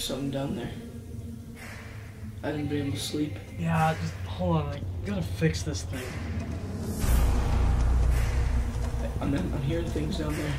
There's something down there. I didn't be able to sleep. Yeah, just hold on. I gotta fix this thing. I'm, I'm hearing things down there.